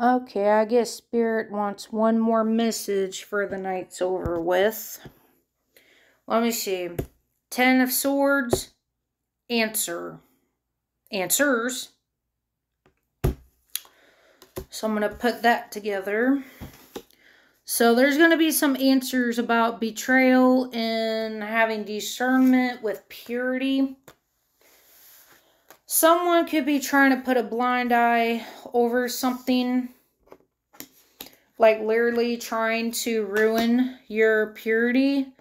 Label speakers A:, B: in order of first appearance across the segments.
A: Okay, I guess Spirit wants one more message for the night's over with. Let me see. Ten of Swords. Answer. Answers. So I'm going to put that together. So there's going to be some answers about betrayal and having discernment with purity. Someone could be trying to put a blind eye over something. Like literally trying to ruin your purity.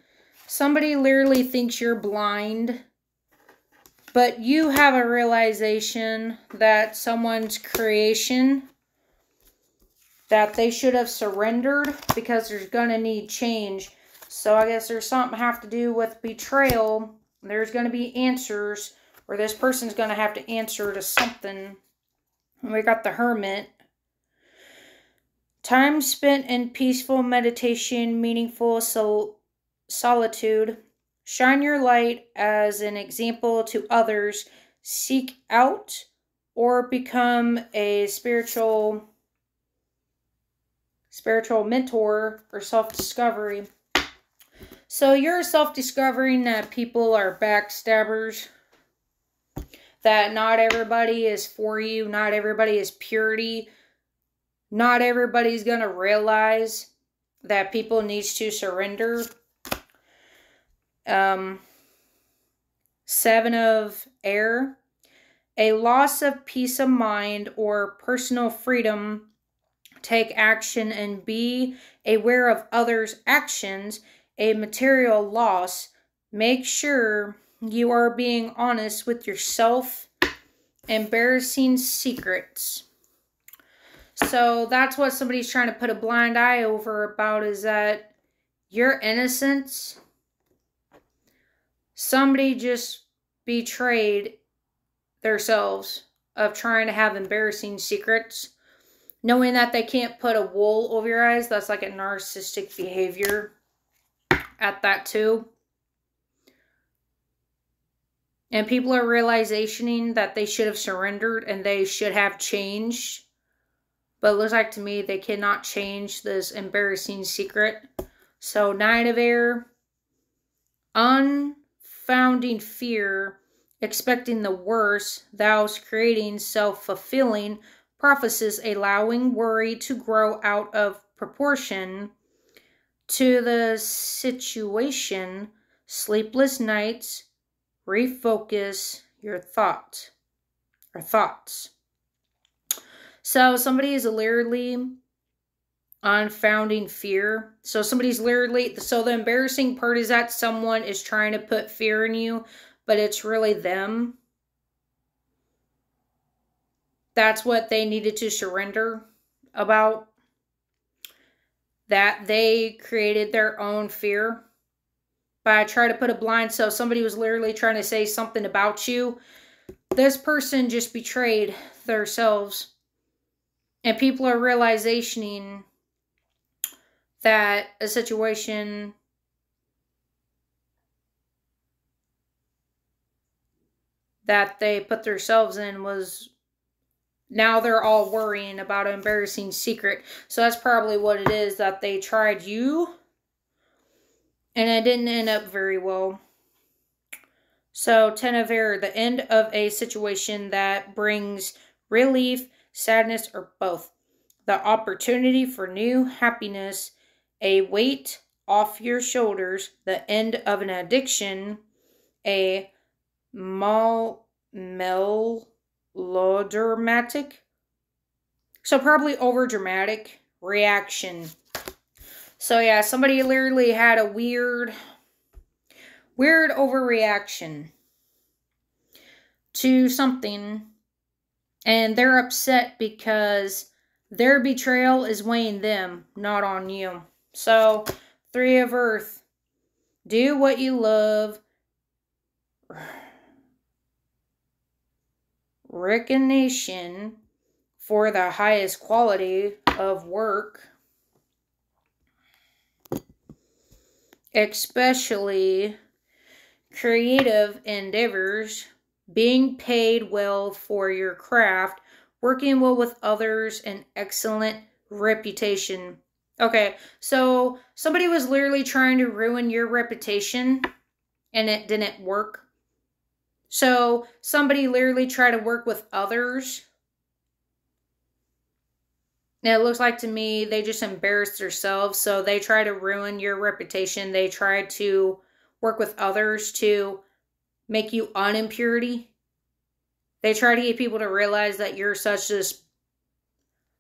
A: Somebody literally thinks you're blind. But you have a realization that someone's creation that they should have surrendered because there's going to need change. So I guess there's something have to do with betrayal. There's going to be answers or this person's going to have to answer to something. We got the hermit. Time spent in peaceful meditation, meaningful sol solitude. Shine your light as an example to others. Seek out or become a spiritual spiritual mentor or self-discovery. So you're self-discovering that people are backstabbers, that not everybody is for you, not everybody is purity, not everybody's going to realize that people needs to surrender. Um, seven of air, a loss of peace of mind or personal freedom. Take action and be aware of others' actions, a material loss. Make sure you are being honest with yourself. Embarrassing secrets. So that's what somebody's trying to put a blind eye over about is that your innocence, somebody just betrayed themselves of trying to have embarrassing secrets. Knowing that they can't put a wool over your eyes, that's like a narcissistic behavior at that too. And people are realizing that they should have surrendered and they should have changed. But it looks like to me they cannot change this embarrassing secret. So Nine of Air, unfounding fear, expecting the worst, thou's creating self-fulfilling prophecies, allowing worry to grow out of proportion to the situation, sleepless nights, refocus your thought or thoughts. So somebody is literally on founding fear. So somebody's literally so the embarrassing part is that someone is trying to put fear in you, but it's really them. That's what they needed to surrender about. That they created their own fear by try to put a blind so somebody was literally trying to say something about you this person just betrayed themselves. And people are realizing that a situation that they put themselves in was now they're all worrying about an embarrassing secret. So that's probably what it is that they tried you and it didn't end up very well. So, Ten of Air, the end of a situation that brings relief, sadness, or both. The opportunity for new happiness, a weight off your shoulders, the end of an addiction, a mal melodramatic, so probably over dramatic reaction so yeah, somebody literally had a weird, weird overreaction to something. And they're upset because their betrayal is weighing them, not on you. So, Three of Earth, do what you love. Recognition for the highest quality of work especially creative endeavors, being paid well for your craft, working well with others, and excellent reputation. Okay, so somebody was literally trying to ruin your reputation and it didn't work. So somebody literally tried to work with others. Now it looks like to me they just embarrassed themselves. So they try to ruin your reputation. They try to work with others to make you on impurity. They try to get people to realize that you're such this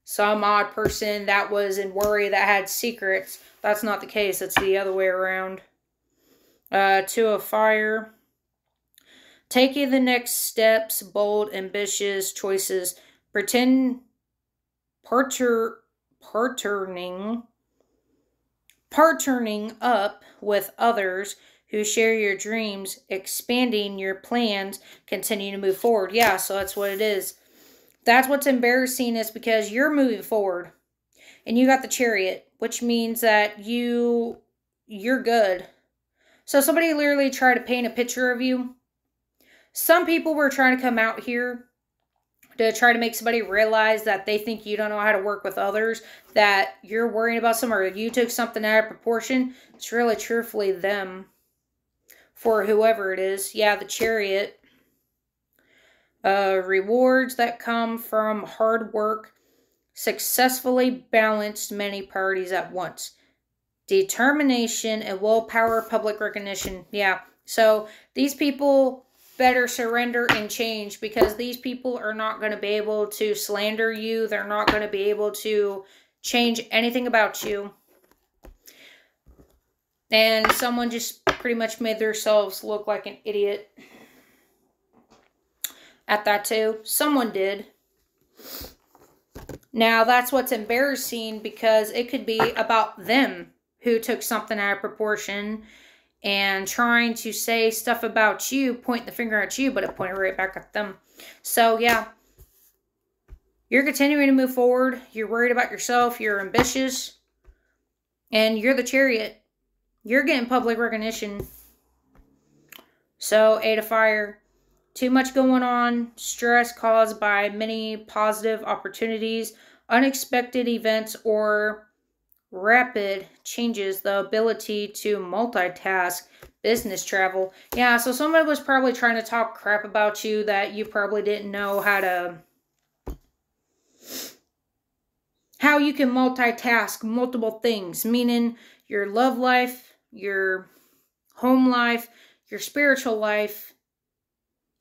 A: some odd person that was in worry that had secrets. That's not the case. It's the other way around. Uh, two of fire. Taking the next steps, bold, ambitious choices. Pretend parter, partnering, partnering up with others who share your dreams, expanding your plans, continue to move forward. Yeah, so that's what it is. That's what's embarrassing is because you're moving forward and you got the chariot, which means that you you're good. So somebody literally tried to paint a picture of you. Some people were trying to come out here to try to make somebody realize that they think you don't know how to work with others, that you're worrying about some or you took something out of proportion. It's really truthfully them for whoever it is. Yeah, the chariot. Uh, rewards that come from hard work, successfully balanced many priorities at once. Determination and willpower, public recognition. Yeah, so these people better surrender and change because these people are not going to be able to slander you. They're not going to be able to change anything about you and someone just pretty much made themselves look like an idiot at that too. Someone did. Now, that's what's embarrassing because it could be about them who took something out of proportion and trying to say stuff about you, point the finger at you, but it pointed right back at them. So, yeah. You're continuing to move forward. You're worried about yourself. You're ambitious. And you're the chariot. You're getting public recognition. So, Eight of Fire. Too much going on. Stress caused by many positive opportunities, unexpected events, or rapid changes. The ability to multitask, business travel. Yeah, so somebody was probably trying to talk crap about you that you probably didn't know how to how you can multitask multiple things, meaning your love life, your home life, your spiritual life,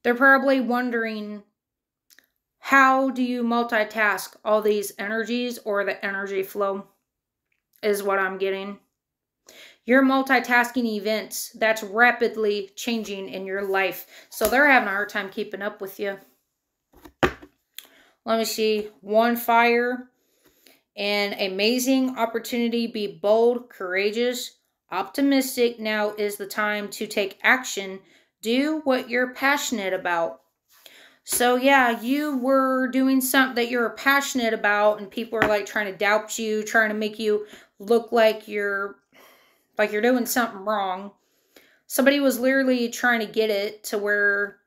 A: they're probably wondering how do you multitask all these energies or the energy flow is what I'm getting. You're multitasking events that's rapidly changing in your life. So they're having a hard time keeping up with you. Let me see. One fire. An amazing opportunity. Be bold, courageous, Optimistic now is the time to take action. Do what you're passionate about. So, yeah, you were doing something that you're passionate about, and people are like trying to doubt you, trying to make you look like you're like you're doing something wrong. Somebody was literally trying to get it to where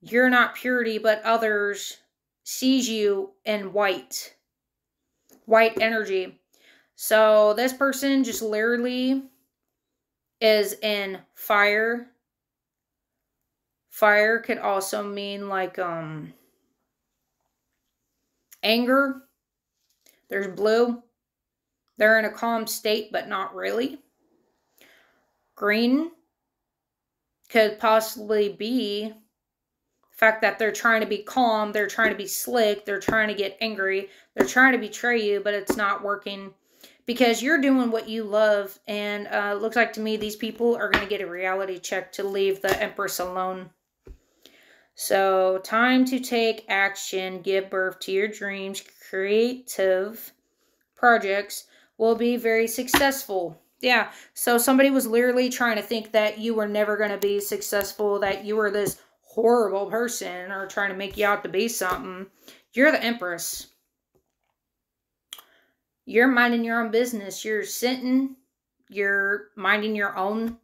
A: you're not purity, but others sees you in white, white energy. So this person just literally is in fire. Fire could also mean like um anger. There's blue. They're in a calm state, but not really. Green could possibly be the fact that they're trying to be calm, they're trying to be slick, they're trying to get angry, they're trying to betray you, but it's not working because you're doing what you love. And uh, looks like to me these people are going to get a reality check to leave the Empress alone. So, time to take action, give birth to your dreams, creative projects will be very successful. Yeah, so somebody was literally trying to think that you were never going to be successful, that you were this horrible person, or trying to make you out to be something. You're the Empress you're minding your own business. You're sitting, you're minding your own.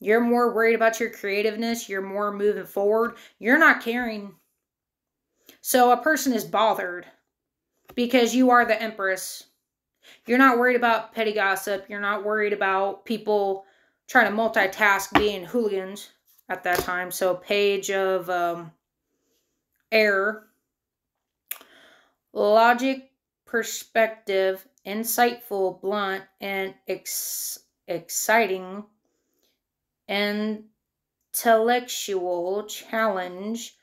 A: You're more worried about your creativeness. You're more moving forward. You're not caring. So a person is bothered because you are the empress. You're not worried about petty gossip. You're not worried about people trying to multitask being hooligans at that time. So page of um, air. Logic, perspective, insightful, blunt, and ex exciting. And intellectual challenge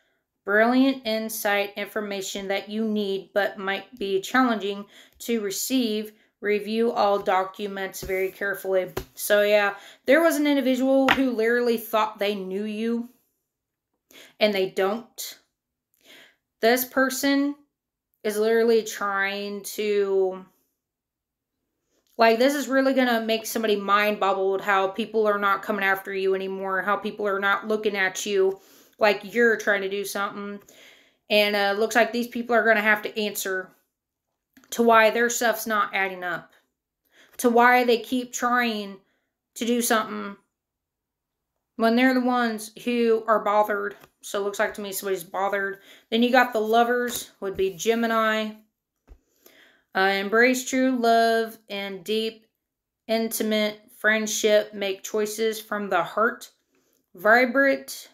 A: brilliant insight information that you need but might be challenging to receive. Review all documents very carefully. So yeah there was an individual who literally thought they knew you and they don't. This person is literally trying to like this is really gonna make somebody mind bubbled how people are not coming after you anymore how people are not looking at you like you're trying to do something. And uh, looks like these people are going to have to answer to why their stuff's not adding up. To why they keep trying to do something when they're the ones who are bothered. So it looks like to me somebody's bothered. Then you got the lovers, would be Gemini. Uh, embrace true love and deep, intimate friendship. Make choices from the heart. Vibrate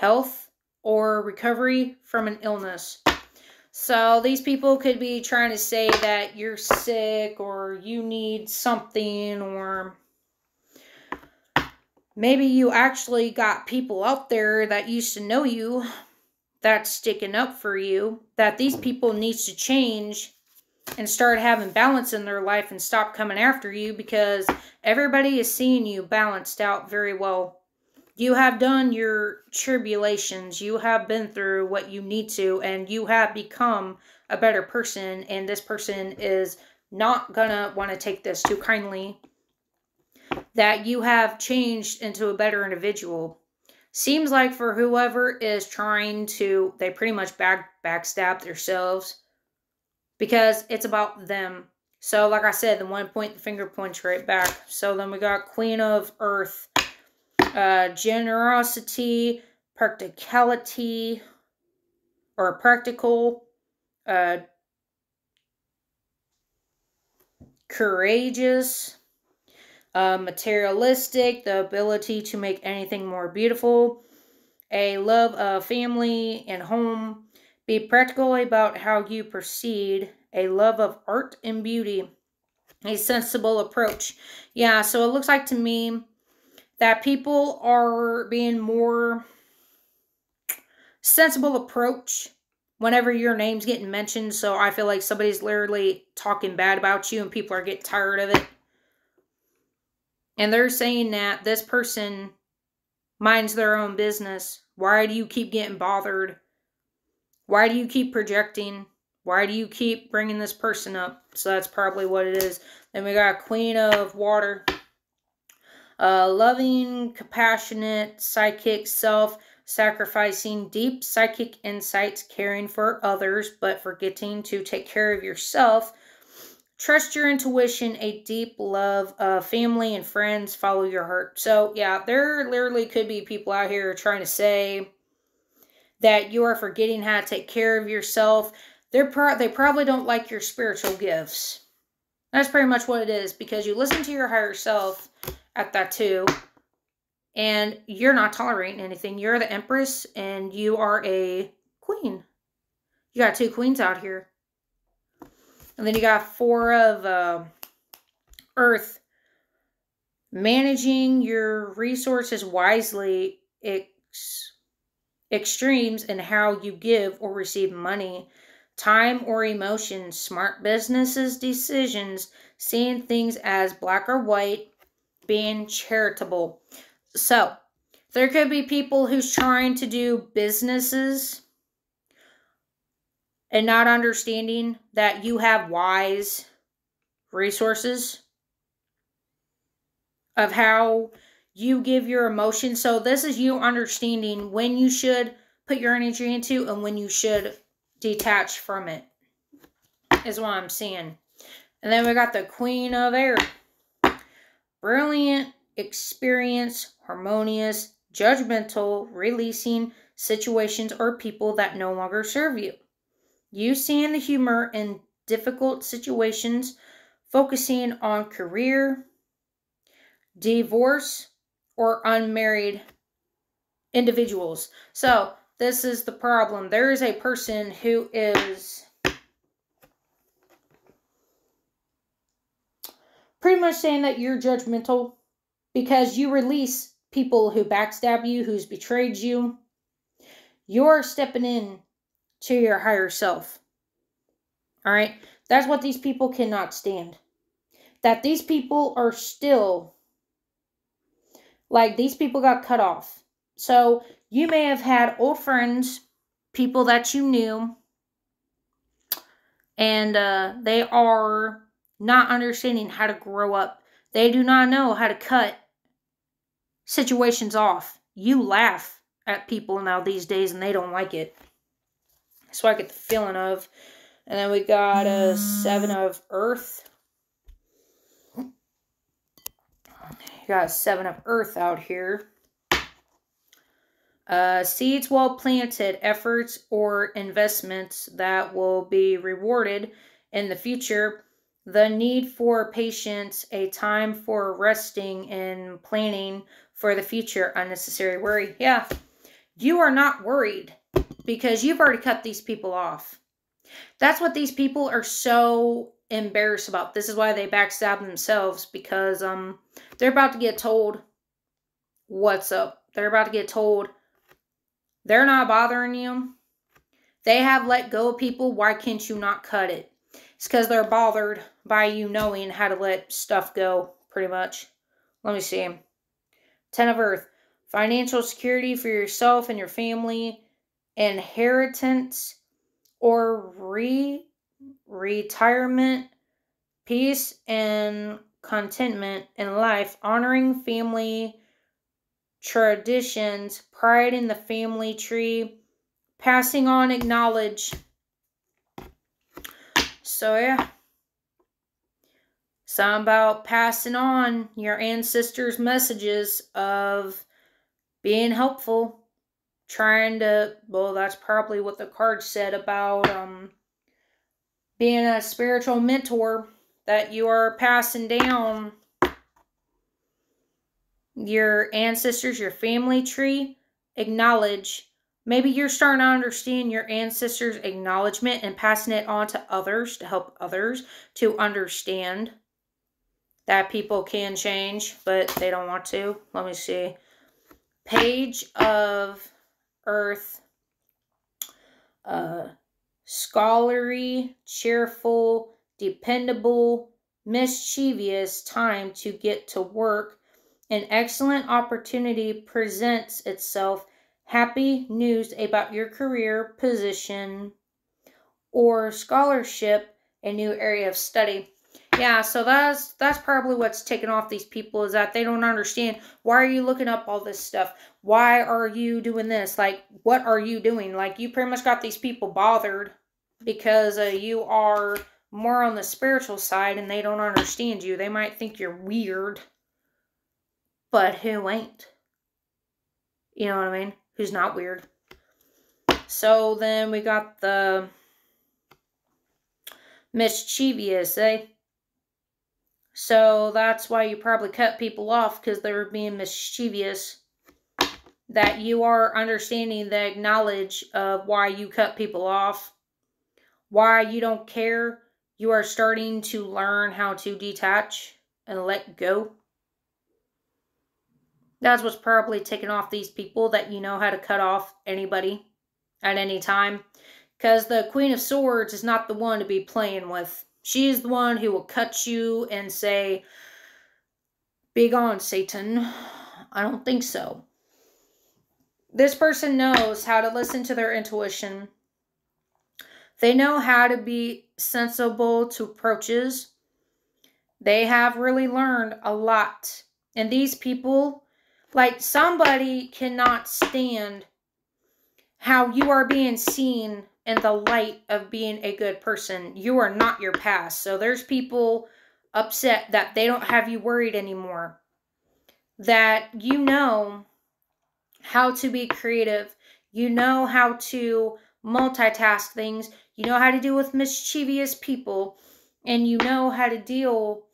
A: health or recovery from an illness. So these people could be trying to say that you're sick or you need something or maybe you actually got people out there that used to know you that's sticking up for you that these people needs to change and start having balance in their life and stop coming after you because everybody is seeing you balanced out very well you have done your tribulations. You have been through what you need to, and you have become a better person. And this person is not gonna want to take this too kindly. That you have changed into a better individual. Seems like for whoever is trying to, they pretty much back backstab themselves because it's about them. So, like I said, the one point, the finger points right back. So then we got Queen of Earth uh, generosity, practicality, or practical, uh, courageous, uh, materialistic, the ability to make anything more beautiful, a love of family and home, be practical about how you proceed, a love of art and beauty, a sensible approach. Yeah, so it looks like to me that people are being more sensible approach whenever your name's getting mentioned. So I feel like somebody's literally talking bad about you and people are getting tired of it. And they're saying that this person minds their own business. Why do you keep getting bothered? Why do you keep projecting? Why do you keep bringing this person up? So that's probably what it is. Then we got Queen of Water. Uh, loving, compassionate, psychic, self sacrificing, deep psychic insights, caring for others, but forgetting to take care of yourself. Trust your intuition, a deep love of family and friends, follow your heart. So, yeah, there literally could be people out here trying to say that you are forgetting how to take care of yourself. They're pro- they probably don't like your spiritual gifts. That's pretty much what it is because you listen to your higher self at that too. And you're not tolerating anything. You're the empress and you are a queen. You got two queens out here. And then you got four of uh, earth. Managing your resources wisely. Ex extremes in how you give or receive money time or emotion, smart businesses decisions, seeing things as black or white, being charitable. So, there could be people who's trying to do businesses and not understanding that you have wise resources of how you give your emotions. So this is you understanding when you should put your energy into and when you should detach from it. Is what I'm seeing. And then we got the Queen of Air brilliant, experienced, harmonious, judgmental, releasing, situations, or people that no longer serve you. You seeing the humor in difficult situations, focusing on career, divorce, or unmarried individuals. So, this is the problem. There is a person who is pretty much saying that you're judgmental because you release people who backstab you, who's betrayed you. You're stepping in to your higher self. All right? That's what these people cannot stand. That these people are still like these people got cut off. So you may have had old friends, people that you knew, and uh, they are not understanding how to grow up. They do not know how to cut situations off. You laugh at people now these days and they don't like it. So I get the feeling of. And then we got a seven of earth. You got a seven of earth out here. Uh, seeds well planted, efforts or investments that will be rewarded in the future the need for patience, a time for resting and planning for the future, unnecessary worry. Yeah, you are not worried because you've already cut these people off. That's what these people are so embarrassed about. This is why they backstab themselves because um they're about to get told what's up. They're about to get told they're not bothering you. They have let go of people. Why can't you not cut it? It's because they're bothered by you knowing how to let stuff go, pretty much. Let me see. Ten of Earth. Financial security for yourself and your family. Inheritance or re retirement. Peace and contentment in life. Honoring family traditions. Pride in the family tree. Passing on acknowledge so, yeah. Something about passing on your ancestors' messages of being helpful, trying to, well, that's probably what the card said about um, being a spiritual mentor that you are passing down your ancestors, your family tree. Acknowledge Maybe you're starting to understand your ancestors' acknowledgement and passing it on to others to help others to understand that people can change, but they don't want to. Let me see. Page of Earth. Uh, scholarly, cheerful, dependable, mischievous time to get to work. An excellent opportunity presents itself happy news about your career, position, or scholarship, a new area of study. Yeah, so that's that's probably what's taking off these people is that they don't understand why are you looking up all this stuff? Why are you doing this? Like what are you doing? Like you pretty much got these people bothered because uh, you are more on the spiritual side and they don't understand you. They might think you're weird, but who ain't? You know what I mean? Who's not weird. So then we got the mischievous, eh? So that's why you probably cut people off because they're being mischievous. That you are understanding the knowledge of why you cut people off, why you don't care. You are starting to learn how to detach and let go. That's what's probably taken off these people that you know how to cut off anybody at any time. Because the Queen of Swords is not the one to be playing with. She is the one who will cut you and say, Be gone, Satan. I don't think so. This person knows how to listen to their intuition. They know how to be sensible to approaches. They have really learned a lot. And these people like somebody cannot stand how you are being seen in the light of being a good person. You are not your past. So there's people upset that they don't have you worried anymore. That you know how to be creative. You know how to multitask things. You know how to deal with mischievous people. And you know how to deal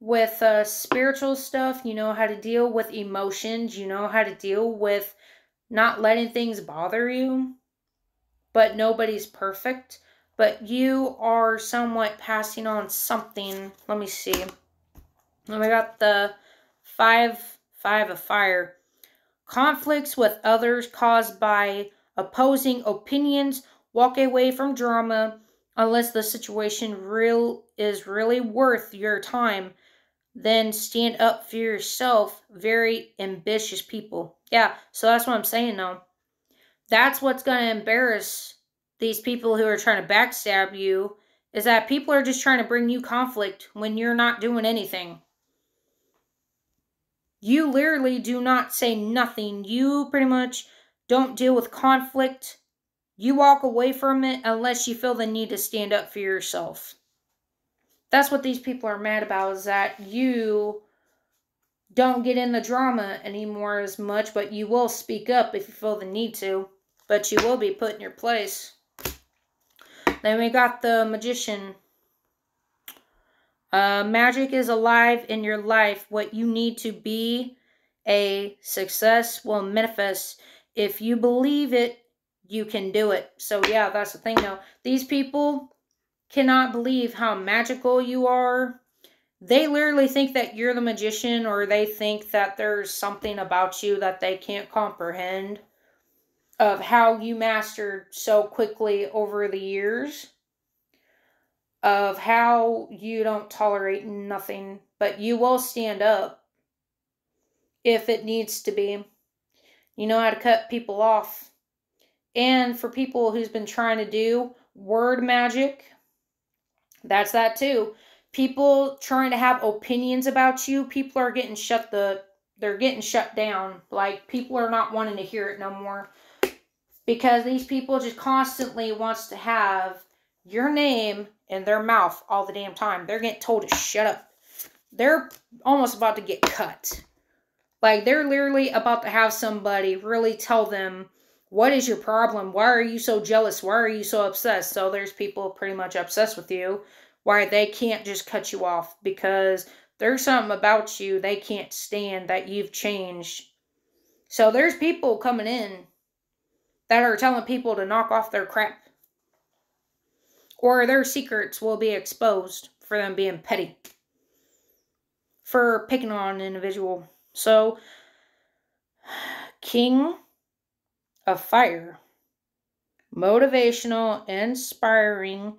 A: with uh, spiritual stuff. You know how to deal with emotions. You know how to deal with not letting things bother you. But nobody's perfect. But you are somewhat passing on something. Let me see. And we got the five, five of fire. Conflicts with others caused by opposing opinions. Walk away from drama unless the situation real is really worth your time. Then stand up for yourself. Very ambitious people. Yeah, so that's what I'm saying though. That's what's going to embarrass these people who are trying to backstab you is that people are just trying to bring you conflict when you're not doing anything. You literally do not say nothing. You pretty much don't deal with conflict. You walk away from it unless you feel the need to stand up for yourself. That's what these people are mad about is that you don't get in the drama anymore as much, but you will speak up if you feel the need to. But you will be put in your place. Then we got the magician. Uh, magic is alive in your life. What you need to be a success will manifest. If you believe it, you can do it. So yeah, that's the thing though. These people cannot believe how magical you are. They literally think that you're the magician or they think that there's something about you that they can't comprehend of how you mastered so quickly over the years of how you don't tolerate nothing, but you will stand up if it needs to be. You know how to cut people off. And for people who's been trying to do word magic, that's that too. People trying to have opinions about you, people are getting shut the they're getting shut down. Like people are not wanting to hear it no more. Because these people just constantly wants to have your name in their mouth all the damn time. They're getting told to shut up. They're almost about to get cut. Like, they're literally about to have somebody really tell them, what is your problem? Why are you so jealous? Why are you so obsessed? So there's people pretty much obsessed with you why they can't just cut you off because there's something about you they can't stand that you've changed. So there's people coming in that are telling people to knock off their crap or their secrets will be exposed for them being petty, for picking on an individual. So, King of Fire, motivational, inspiring,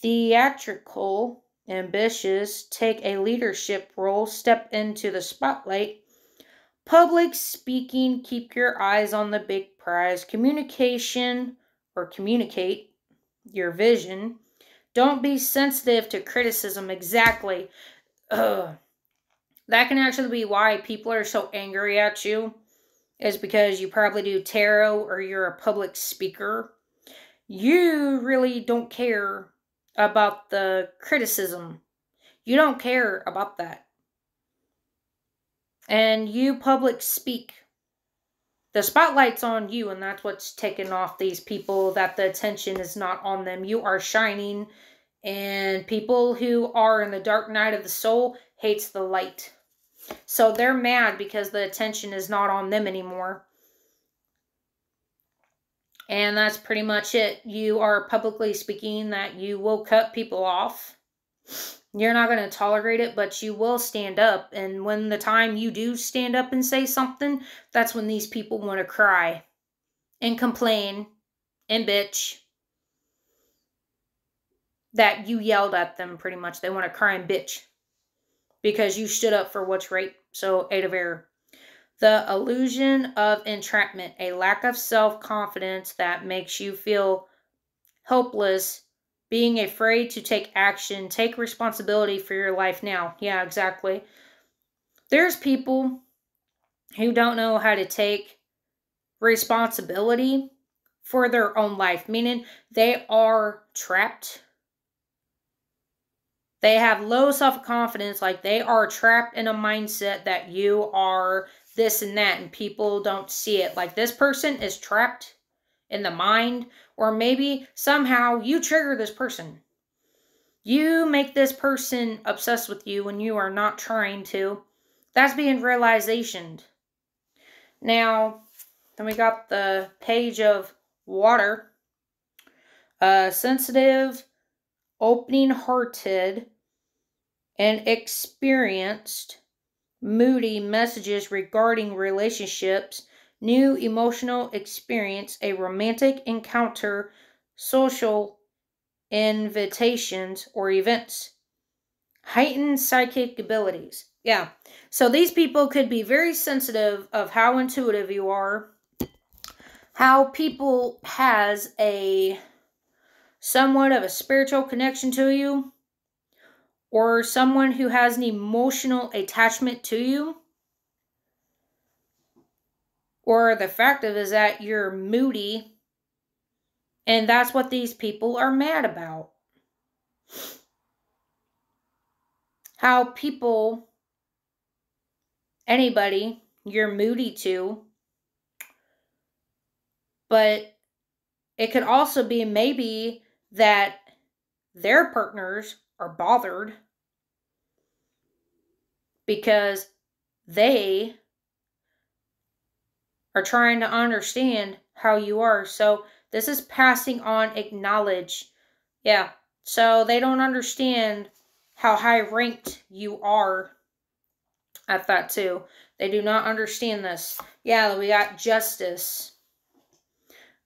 A: theatrical, ambitious, take a leadership role, step into the spotlight. Public speaking, keep your eyes on the big prize. Communication or communicate, your vision. Don't be sensitive to criticism. Exactly. Ugh. That can actually be why people are so angry at you, is because you probably do tarot or you're a public speaker. You really don't care about the criticism. You don't care about that. And you public speak the spotlight's on you and that's what's taking off these people that the attention is not on them you are shining and people who are in the dark night of the soul hates the light so they're mad because the attention is not on them anymore and that's pretty much it you are publicly speaking that you will cut people off you're not going to tolerate it, but you will stand up. And when the time you do stand up and say something, that's when these people want to cry and complain and bitch that you yelled at them pretty much. They want to cry and bitch because you stood up for what's right. So, eight of air. The illusion of entrapment, a lack of self confidence that makes you feel helpless being afraid to take action, take responsibility for your life now. Yeah, exactly. There's people who don't know how to take responsibility for their own life, meaning they are trapped. They have low self confidence, like they are trapped in a mindset that you are this and that, and people don't see it. Like this person is trapped in the mind, or maybe somehow you trigger this person. You make this person obsessed with you when you are not trying to. That's being realizationed. Now, then we got the page of water. Uh, sensitive, opening hearted, and experienced moody messages regarding relationships, new emotional experience, a romantic encounter, social invitations, or events. Heightened psychic abilities. Yeah. So these people could be very sensitive of how intuitive you are, how people has a somewhat of a spiritual connection to you, or someone who has an emotional attachment to you. Or the fact of is that you're moody and that's what these people are mad about. How people, anybody, you're moody to, but it could also be maybe that their partners are bothered because they are trying to understand how you are. So this is passing on acknowledge. Yeah. So they don't understand how high ranked you are at that too. They do not understand this. Yeah, we got justice.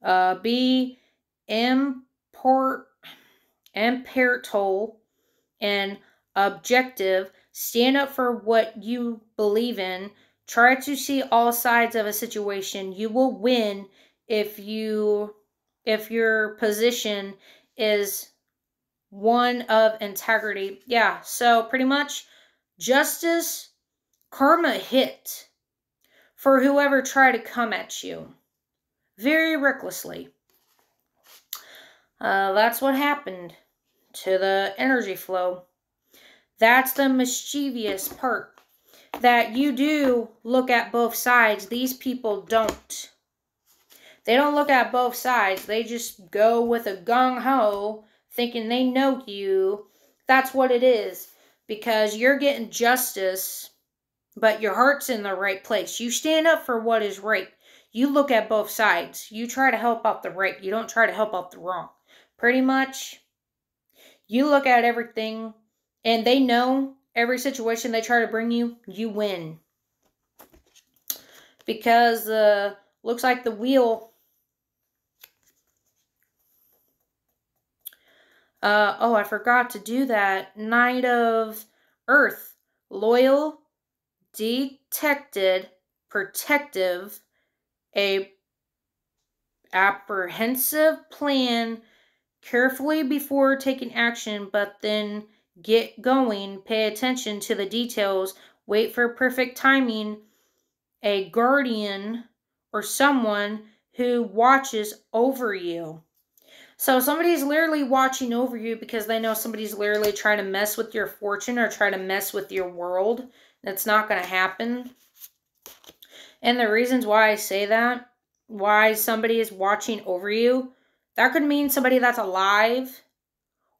A: Uh, be impartial and objective. Stand up for what you believe in. Try to see all sides of a situation. You will win if you if your position is one of integrity. Yeah, so pretty much justice, karma hit for whoever tried to come at you very recklessly. Uh, that's what happened to the energy flow. That's the mischievous part. That you do look at both sides. These people don't. They don't look at both sides. They just go with a gung ho, thinking they know you. That's what it is. Because you're getting justice, but your heart's in the right place. You stand up for what is right. You look at both sides. You try to help out the right. You don't try to help out the wrong. Pretty much, you look at everything and they know every situation they try to bring you, you win. Because uh looks like the wheel Uh, oh, I forgot to do that. Knight of Earth. Loyal, detected, protective, a apprehensive plan carefully before taking action, but then get going, pay attention to the details, wait for perfect timing, a guardian or someone who watches over you. So somebody's literally watching over you because they know somebody's literally trying to mess with your fortune or try to mess with your world. That's not going to happen. And the reasons why I say that, why somebody is watching over you, that could mean somebody that's alive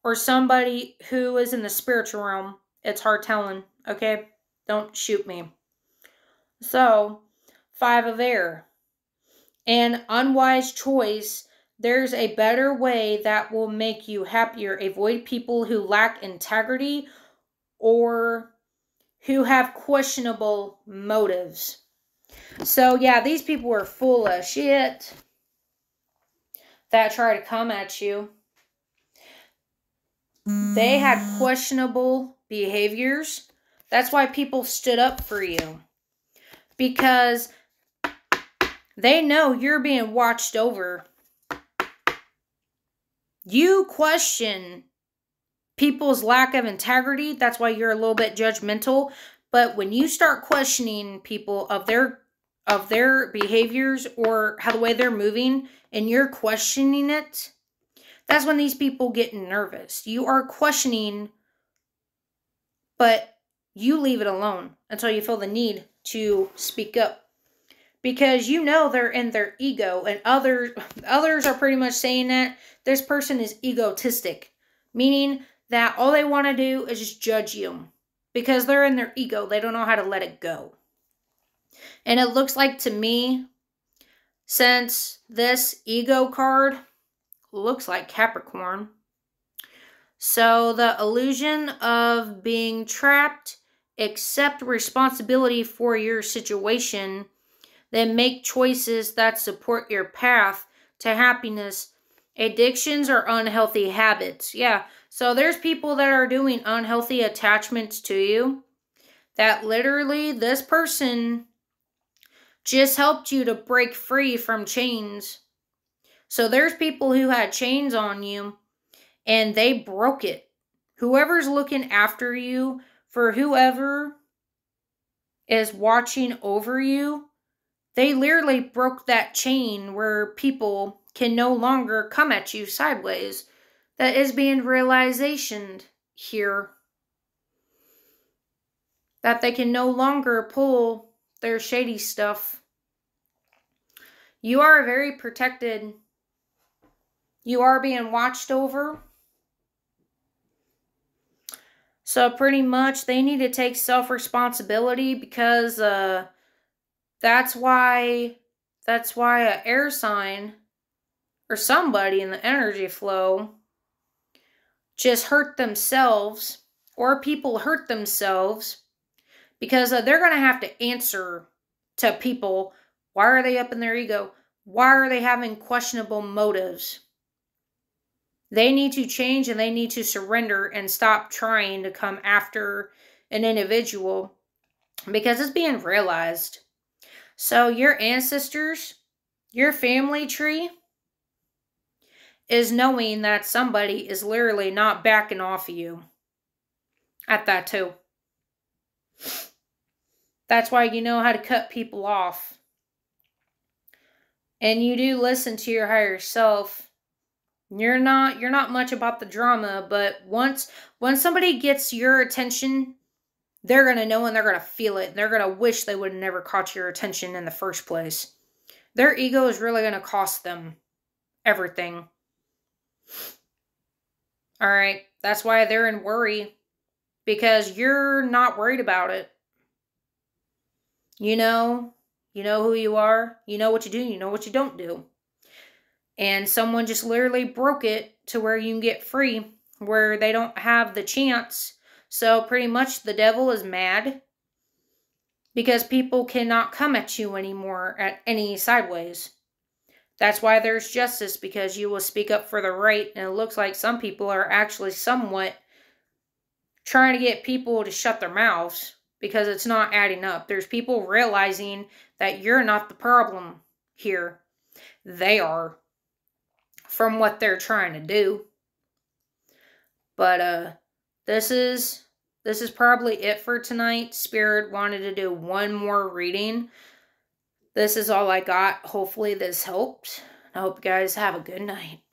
A: or somebody who is in the spiritual realm. It's hard telling, okay? Don't shoot me. So, five of air. An unwise choice there's a better way that will make you happier. Avoid people who lack integrity or who have questionable motives. So, yeah, these people are full of shit that try to come at you. They had mm. questionable behaviors. That's why people stood up for you. Because they know you're being watched over you question people's lack of integrity. That's why you're a little bit judgmental. But when you start questioning people of their of their behaviors or how the way they're moving and you're questioning it, that's when these people get nervous. You are questioning, but you leave it alone until you feel the need to speak up. because you know they're in their ego and others others are pretty much saying that this person is egotistic meaning that all they want to do is just judge you because they're in their ego they don't know how to let it go and it looks like to me since this ego card looks like capricorn so the illusion of being trapped accept responsibility for your situation then make choices that support your path to happiness. Addictions or unhealthy habits. Yeah. So there's people that are doing unhealthy attachments to you that literally this person just helped you to break free from chains. So there's people who had chains on you and they broke it. Whoever's looking after you, for whoever is watching over you, they literally broke that chain where people can no longer come at you sideways. That is being realization here. That they can no longer pull their shady stuff. You are very protected. You are being watched over. So pretty much they need to take self-responsibility because uh that's why that's why an air sign or somebody in the energy flow just hurt themselves or people hurt themselves because uh, they're going to have to answer to people why are they up in their ego? Why are they having questionable motives? They need to change and they need to surrender and stop trying to come after an individual because it's being realized so your ancestors, your family tree, is knowing that somebody is literally not backing off of you at that too. That's why you know how to cut people off. And you do listen to your higher self. You're not you're not much about the drama, but once when somebody gets your attention they're going to know and they're going to feel it. They're going to wish they would have never caught your attention in the first place. Their ego is really going to cost them everything. All right. That's why they're in worry because you're not worried about it. You know, you know who you are, you know what you do, you know what you don't do. And someone just literally broke it to where you can get free, where they don't have the chance. So pretty much the devil is mad because people cannot come at you anymore at any sideways. That's why there's justice because you will speak up for the right. And it looks like some people are actually somewhat trying to get people to shut their mouths because it's not adding up. There's people realizing that you're not the problem here. They are from what they're trying to do. But uh this is this is probably it for tonight. Spirit wanted to do one more reading. This is all I got. Hopefully this helped. I hope you guys have a good night.